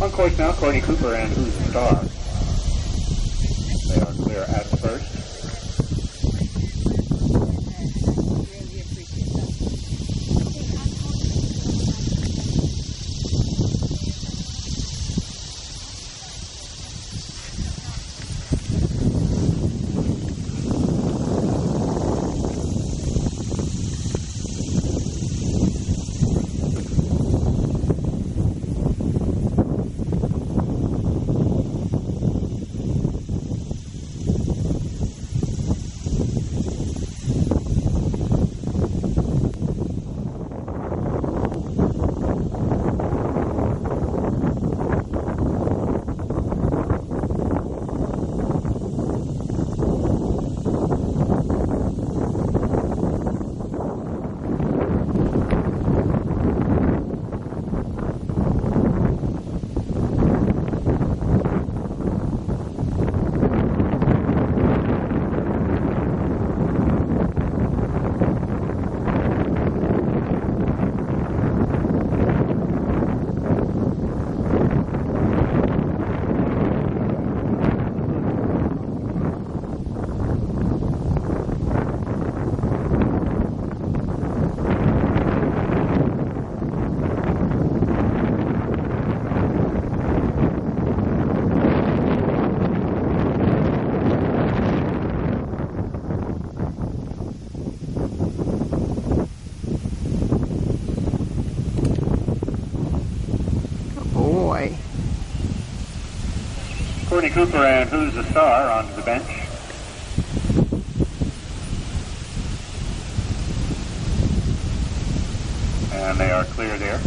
On course now, Courtney Cooper and Who's the Star. They are clear at first. Courtney Cooper and Who's the Star onto the bench. And they are clear there.